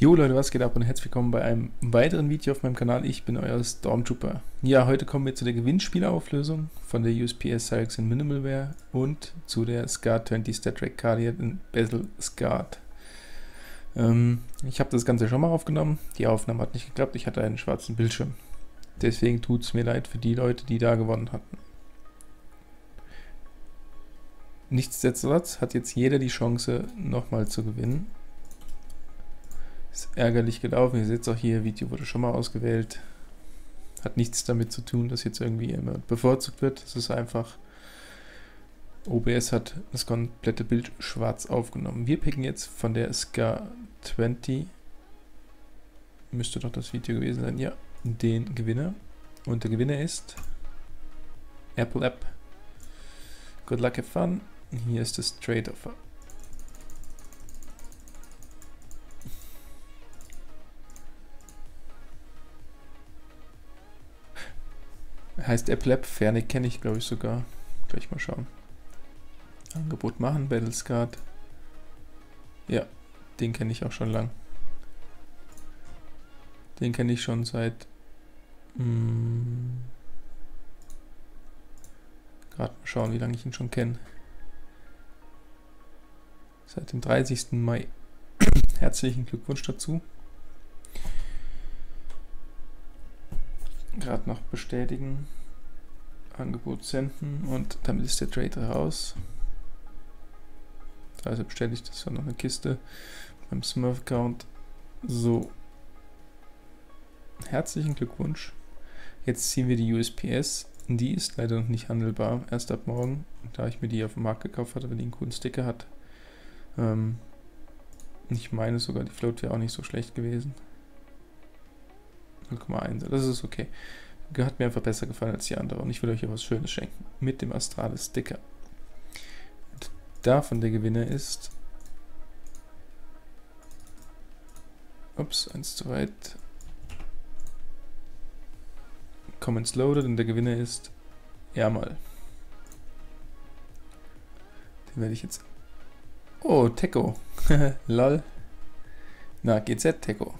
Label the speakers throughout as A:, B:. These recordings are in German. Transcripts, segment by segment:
A: Jo Leute, was geht ab und herzlich willkommen bei einem weiteren Video auf meinem Kanal. Ich bin euer Stormtrooper. Ja, heute kommen wir zu der Gewinnspielauflösung von der USPS Cyrex in Minimalware und zu der SCART 20 StatTrack Cardiac in Bezel SCART. Ähm, ich habe das Ganze schon mal aufgenommen. Die Aufnahme hat nicht geklappt. Ich hatte einen schwarzen Bildschirm. Deswegen tut es mir leid für die Leute, die da gewonnen hatten. Nichtsdestotrotz hat jetzt jeder die Chance, nochmal zu gewinnen. Ist ärgerlich gelaufen. Ihr seht es auch hier, Video wurde schon mal ausgewählt. Hat nichts damit zu tun, dass jetzt irgendwie immer bevorzugt wird. Es ist einfach, OBS hat das komplette Bild schwarz aufgenommen. Wir picken jetzt von der SCA 20, müsste doch das Video gewesen sein, ja, den Gewinner. Und der Gewinner ist Apple App. Good luck, have fun. Hier ist das Trade Heißt AppLab, Ferne kenne ich glaube ich sogar. Gleich mal schauen. Angebot machen, Battlescard. Ja, den kenne ich auch schon lang. Den kenne ich schon seit... Hm, Gerade mal schauen, wie lange ich ihn schon kenne. Seit dem 30. Mai. Herzlichen Glückwunsch dazu. Gerade noch bestätigen. Angebot senden und damit ist der Trade raus. Also bestätigt das war noch eine Kiste beim Smurf-Account. So. Herzlichen Glückwunsch. Jetzt ziehen wir die USPS. Die ist leider noch nicht handelbar, erst ab morgen. Da ich mir die auf dem Markt gekauft hatte, weil die einen coolen Sticker hat. Ähm, ich meine sogar, die Float wäre auch nicht so schlecht gewesen. 0,1, das ist okay. Hat mir einfach besser gefallen als die andere und ich will euch hier was Schönes schenken. Mit dem Astralis Sticker. Und davon der Gewinner ist... Ups, eins zu weit. Comments loaded und der Gewinner ist Ermal. Den werde ich jetzt... Oh, Teco. Lol. Na, GZ Teco.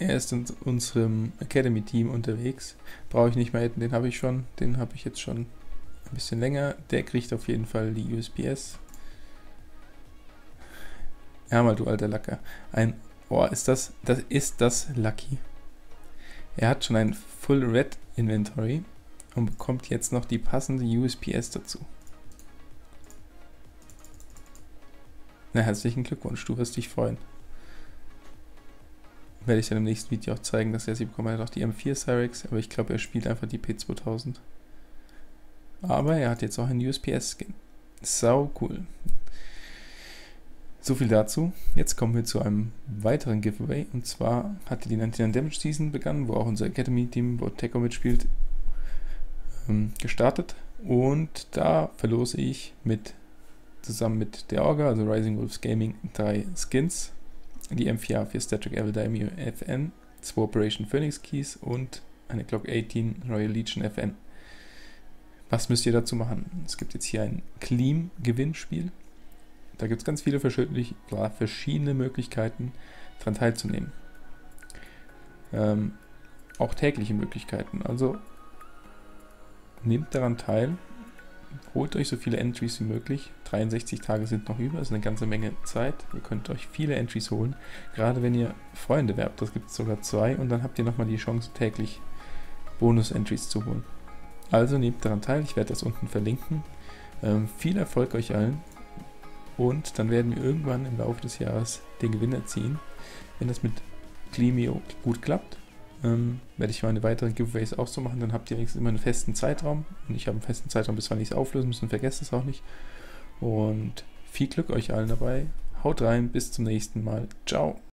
A: Er ist in unserem Academy-Team unterwegs. Brauche ich nicht mehr hätten, den habe ich schon. Den habe ich jetzt schon ein bisschen länger. Der kriegt auf jeden Fall die USPS. Ja, mal du alter Lacker. Ein, oh, ist das, das ist das Lucky. Er hat schon ein Full Red Inventory und bekommt jetzt noch die passende USPS dazu. Na, herzlichen Glückwunsch, du wirst dich freuen werde ich dann im nächsten Video auch zeigen, dass er sie bekommen hat, auch die M4 Cyrex, aber ich glaube, er spielt einfach die P2000. Aber er hat jetzt auch einen USPS-Skin. Sau cool. So viel dazu. Jetzt kommen wir zu einem weiteren Giveaway. Und zwar hatte die 99 Damage Season begonnen, wo auch unser Academy-Team, wo Teco mitspielt, ähm, gestartet. Und da verlose ich mit zusammen mit der Orga, also Rising Wolves Gaming, drei Skins die M4 für Static Evil Daimyo FN, zwei Operation Phoenix Keys und eine Glock 18 Royal Legion FN. Was müsst ihr dazu machen? Es gibt jetzt hier ein Clean-Gewinnspiel. Da gibt es ganz viele verschiedene Möglichkeiten, daran teilzunehmen. Ähm, auch tägliche Möglichkeiten. Also nehmt daran teil holt euch so viele Entries wie möglich. 63 Tage sind noch über, ist eine ganze Menge Zeit. Ihr könnt euch viele Entries holen, gerade wenn ihr Freunde werbt. Das gibt es sogar zwei und dann habt ihr nochmal die Chance, täglich Bonus-Entries zu holen. Also nehmt daran teil, ich werde das unten verlinken. Ähm, viel Erfolg euch allen und dann werden wir irgendwann im Laufe des Jahres den Gewinner ziehen. Wenn das mit Glimio gut klappt, ähm, werde ich meine weiteren Giveaways auch so machen. Dann habt ihr immer einen festen Zeitraum. Und ich habe einen festen Zeitraum, bis wann ich es auflösen muss und vergesst es auch nicht. Und viel Glück euch allen dabei. Haut rein, bis zum nächsten Mal. Ciao.